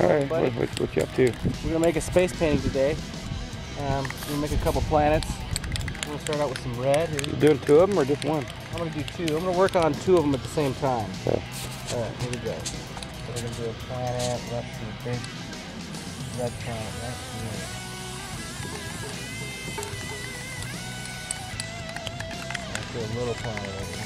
All right, what, what, what you up to? We're gonna make a space painting today. Um, we're gonna make a couple planets. We're gonna start out with some red. Here. You doing two of them or just one? I'm gonna do two. I'm gonna work on two of them at the same time. Okay. All right, here we go. So we're gonna do a planet. Let's see, big red planet right here. Let's do a little planet over here.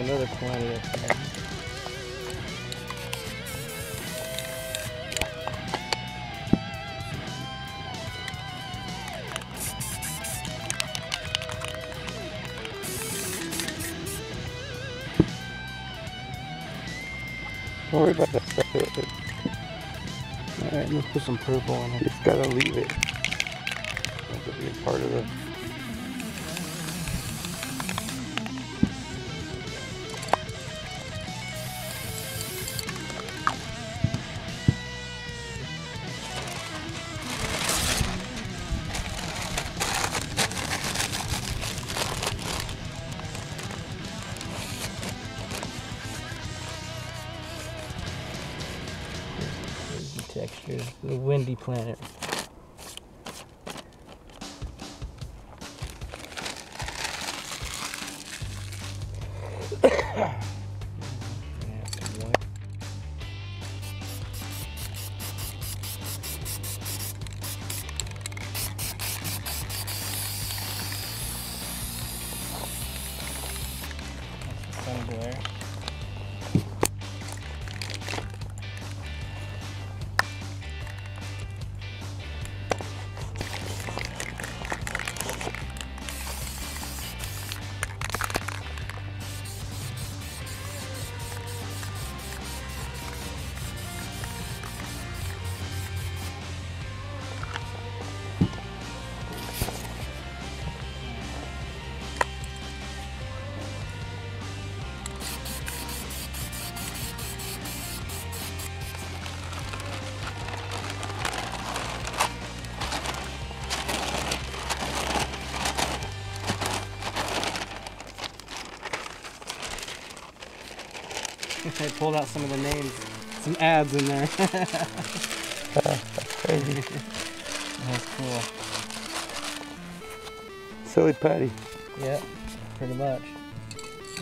another planet. Don't worry about that stuff. It, it, Alright, let's put some purple on it. just gotta leave it. That'll be a part of the. The. The windy planet. I pulled out some of the names, some ads in there. Crazy. That's cool. Silly putty. Yeah, pretty much.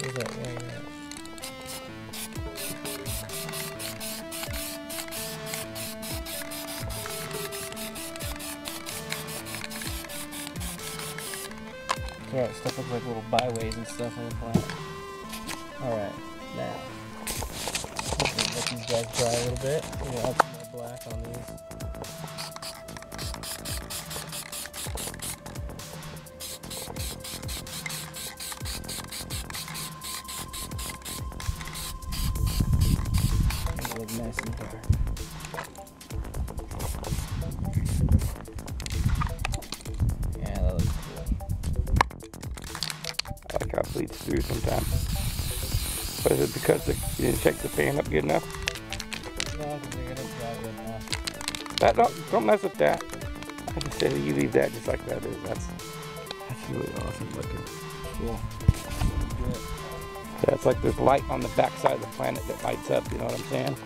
Where's that ring at? Alright, stuff looks like little byways and stuff on the planet. Alright, guys dry a little bit. We're gonna add some more black on these. Bleeds through sometimes. But is it because the, you didn't check the fan up good enough? That uh, don't don't mess with that. I just say you leave that just like that is. That's that's really awesome looking. Cool. Yeah, it's like there's light on the backside of the planet that lights up. You know what I'm saying?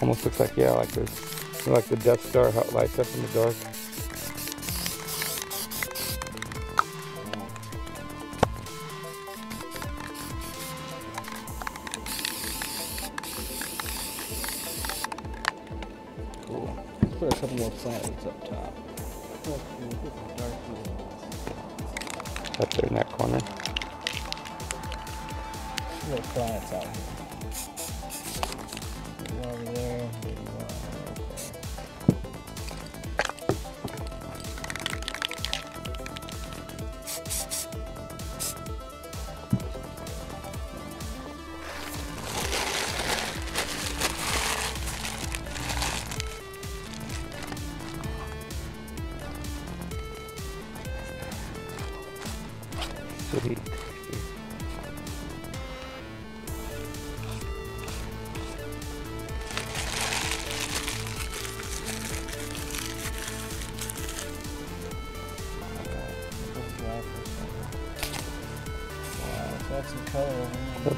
Almost looks like yeah, like there's like the Death Star how it lights up in the dark. Up there in that corner. Little planets out here.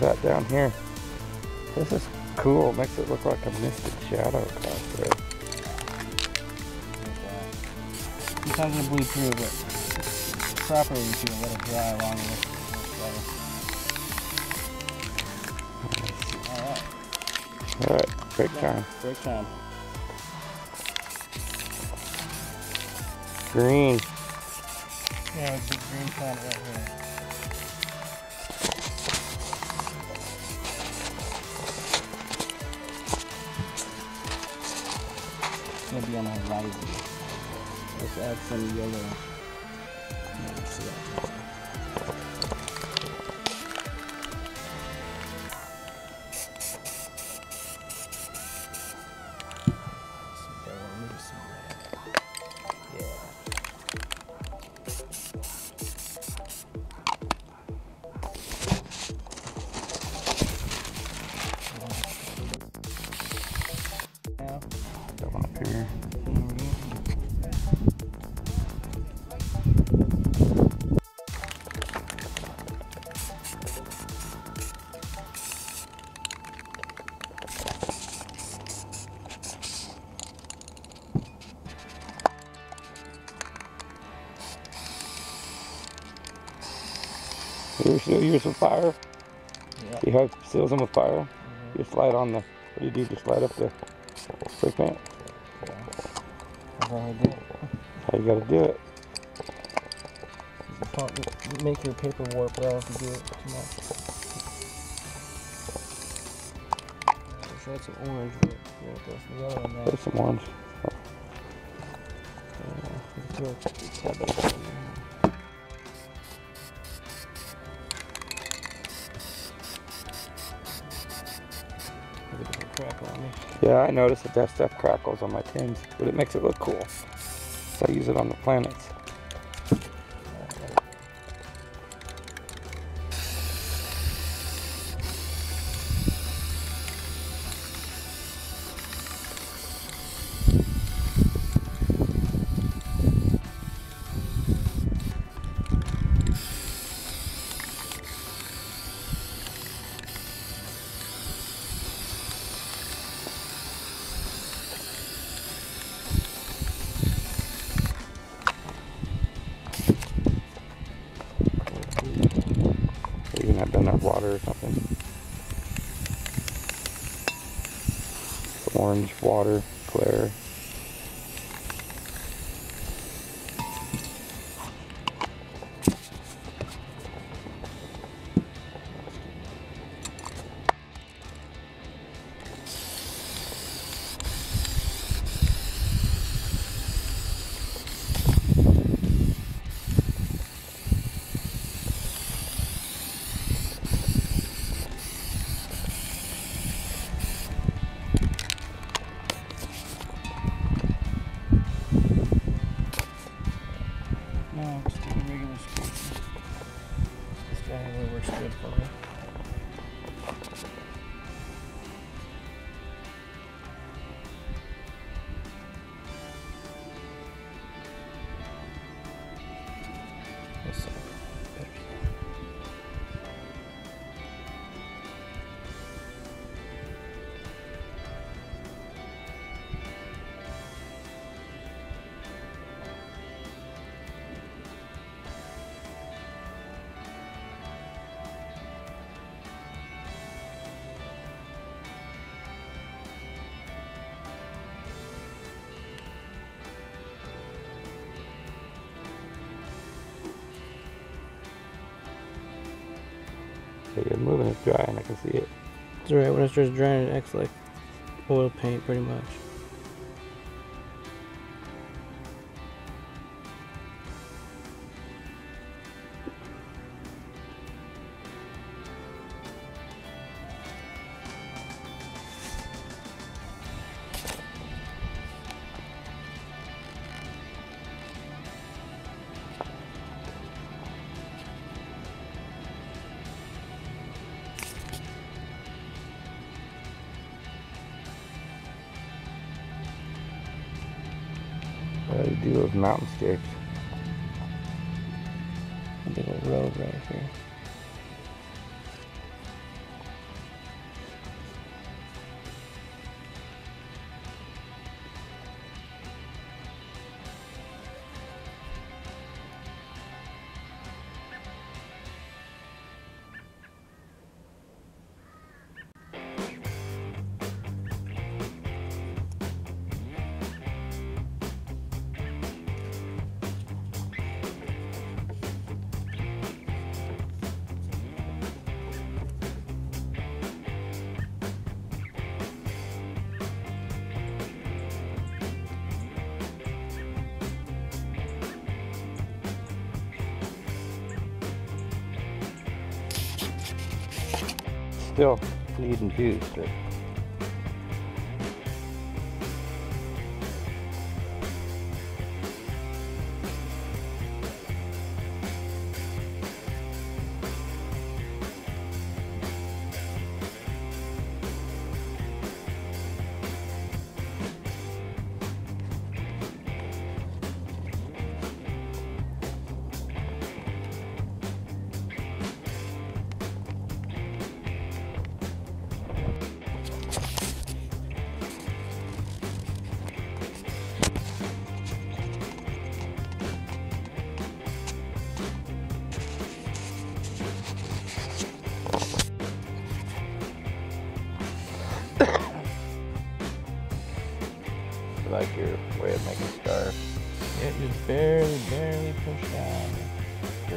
That down here. This is cool. Makes it look like a misted shadow across there. Sometimes it'll bleed through, but properly you should let it dry along with it. Alright, All right, break time. break time. Green. Yeah, it's a green planet right here. Gonna be on the horizon. Let's add some yellow. Let's see You still use some fire? yeah. You have seals them with fire? mhm, You slide on the, what do you do? Just slide up the spray paint? yeah. That's all I do. How you gotta do it. You can't make your paper warp well if you do it too much. Add some orange. Right? Yeah, throw some yellow in there. There's some orange. Yeah, crackle on me. Yeah, I noticed that that stuff crackles on my tins, but it makes it look cool. So I use it on the planets. That water or something. Orange water, glare. It's moving, it's dry, and I can see it. It's alright, when it starts drying, it acts like oil paint pretty much. You do those mountainscapes. A little road right here. Still needing juice, but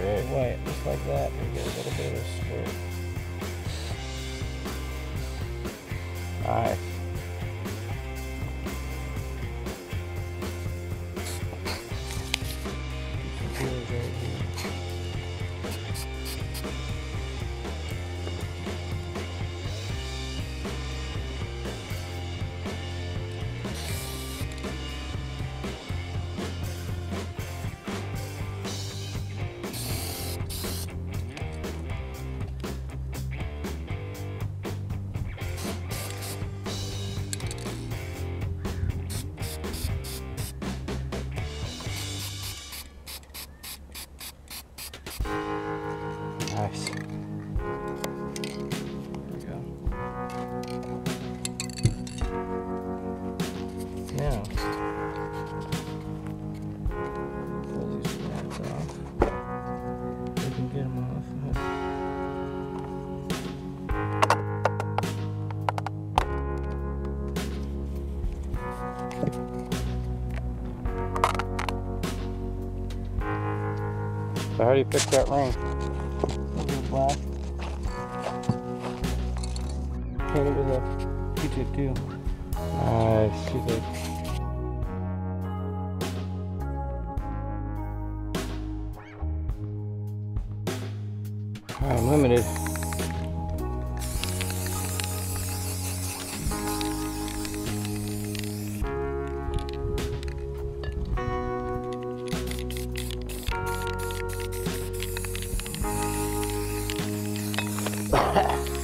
Very white, just like that. You get a little bit of a squirt. Nice. So how do you fix that ring? A little black. Paint it with a Q-tip too. Nice. Too thick. Unlimited. Yeah.